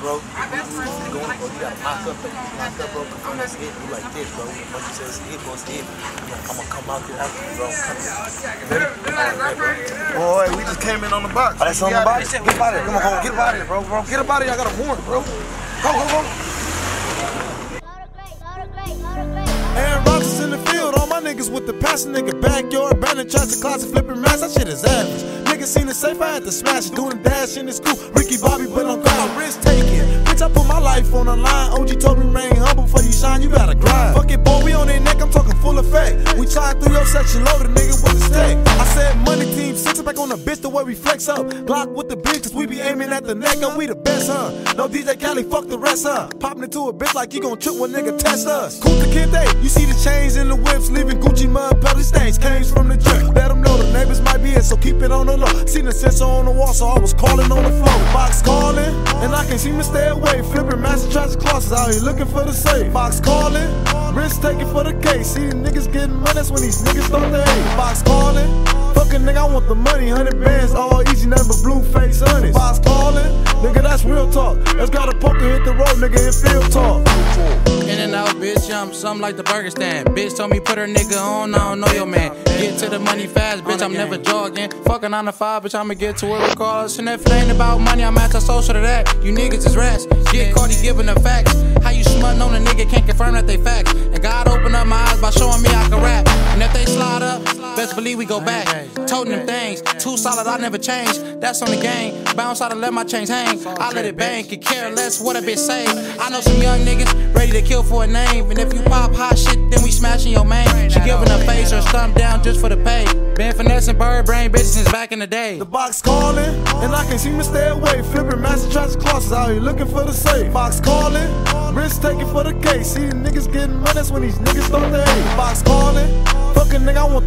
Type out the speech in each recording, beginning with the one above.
bro. You going, bro, you gotta lock up, bro. Lock up, bro. Confirm that's it. You like this, bro. Once you say it's it, bro, it's it. I'm gonna come out there after you, bro. Come here. Ready? Boy, we just came in on the box. Oh, that's on the box? Get it. Come on, come on. Get about it, bro, bro. Get out of here. I got a warrant, bro. Go, go, go. With the nigga backyard, banning trash, closet, flipping mask, that shit is average. Niggas seen the safe, I had to smash it, doing a dash in the school. Ricky Bobby, but I'm grind, risk taking. Bitch, I put my life on the line. OG told me remain humble before you shine, you gotta grind. Fuck it, boy, we on their neck, I'm talking full effect. We trying through your section, loaded, nigga, with the stick. I said money team, six back on the bitch, the way we flex up. Glock with the bitch, cause we be aiming at the neck, and we the best, huh? No DJ Cali, fuck the rest, huh? Popping into a bitch like you gon' trip when nigga test us. Cool the kid day, you see the chains in the whips, leaving Gucci mud stains, came from the drip. Let them know the neighbors might be here, so keep it on the low. Seen the sensor on the wall, so I was calling on the floor. Box calling, and I can't seem to stay away. Flipping master tragic crosses out here looking for the safe. Box calling, risk taking for the case. See the niggas getting money, that's when these niggas start to hate. Box calling, fucking nigga, I want the money. Hundred bands, all easy, nothing blue face honest. Box calling, nigga, that's real talk. Let's got a poker hit the road, nigga, and field talk. In and out, bitch, I'm something like the burger stand. Bitch told me put her nigga on, I don't know your man. Get to the money fast, bitch, I'm never jogging. Fucking on the five, bitch, I'ma get to it regardless. And if it ain't about money, I'm at the social to that. You niggas is rats. Get he giving the facts. How you smutting on a nigga, can't confirm that they facts. And God opened up my eyes by showing me I can rap. And if they slide up, best believe we go back. Toting them things, too solid, I never change. That's on the game. Bounce out and let my chains hang. I let it bang, could care less what a bitch say. I know some young niggas ready to kill for a name. And if you pop hot shit, then we smashing your main. She giving a face or stump down just for the pay. Been finessing bird brain bitches since back in the day. The box calling, and I can see to stay away. Flipping master tragic crosses out here looking for the safe. Box calling, risk taking for the case. See niggas getting money, that's when these niggas start to hate. Box calling,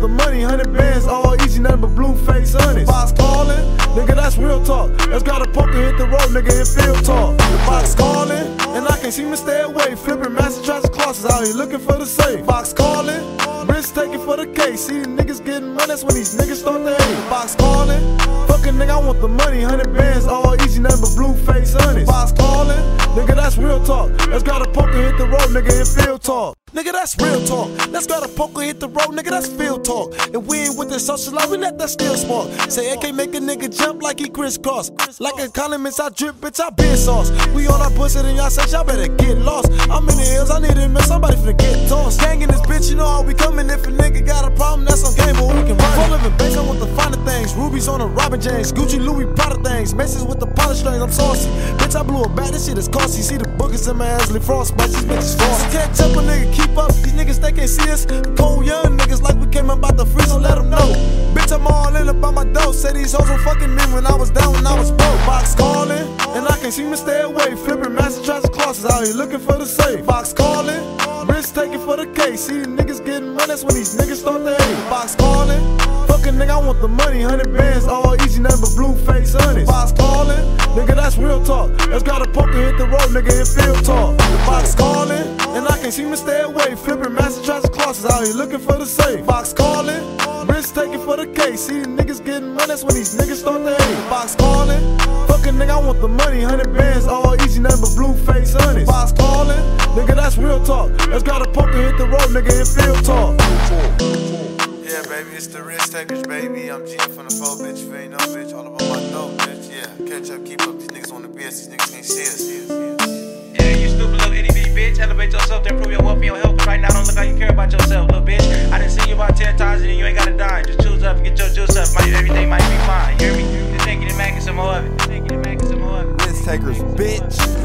the money. Hundred bands, all easy, nothing but blue face honest. Box calling, nigga, that's real talk. Let's got a poker hit the road, nigga, and field talk. The box calling, and I can't seem to stay away. Flipping master tragic crosses out here looking for the safe. Box calling, risk taking for the case. See the niggas getting money, that's when these niggas start to hate. Box calling, fucking nigga, I want the money. Hundred bands, all easy, nothing but blue face honest. Box calling, nigga, that's real talk. Let's got a poker hit the road, nigga, and field talk. Nigga, that's real talk. Let's got a poker hit the road, nigga, that's field talk. And we ain't with the social life, we let that still spark. Say I can't make a nigga jump like he crisscross. Like a condiments, I drip, bitch, I beer sauce. We on our pussy, and y'all say y'all better get lost. I'm in the hills, I need to miss somebody finna get tossed. Gang in this bitch, you know how we coming. If a nigga got a problem, that's on game, but we can run. Full living base, I want the finer things. Rubies on the Robin James, Gucci, Louis, Prada things. Macy's with the polish strings, I'm saucy. Bitch, I blew a bat, this shit is costly. See the boogers in my ass, Lee Frost, but these bitches false. Can't tell a nigga keep up. These niggas, they can't see us. Cold young niggas like we came about the freeze, so let them know. Bitch, I'm all in about my dough. Say these hoes were fucking me when I was down, when I was broke. Box calling, and I can't seem to stay away. Flipping master tragic crosses out here looking for the safe. Box calling, risk taking for the case. See the niggas getting money, that's when these niggas start to hate. Box calling, fucking nigga, I want the money. Hundred bands, all easy, nothing but blue face honest. Box calling, nigga, that's real talk. Let's got a poker hit the road, nigga, and field talk. Box calling, and I can't seem to stay away. Flipping master tragic crosses out here looking for the safe. Box calling, risk taking for the case. See the niggas getting money, that's when these niggas start to hate. Box calling, fucking nigga, I want the money. Hundred bands, all easy, nothing but blue face honest. Box calling, nigga, that's real talk. Let's got a poker hit the road, nigga, and field talk. Yeah, baby, it's the risk takers, baby. I'm G from the four, bitch. You ain't know, bitch. All about my dope, bitch. Yeah, catch up, keep up. These niggas on the BS. These niggas can't see us. Yeah, bitch. Elevate yourself to improve your wealth and your health. Right now, don't look like you care about yourself, little bitch. I done seen you about 10 times and you ain't gotta die. Just choose up and get your juice up. Might, everything might be fine. You hear me? Just of it. And making some more of it. Risk takers, bitch.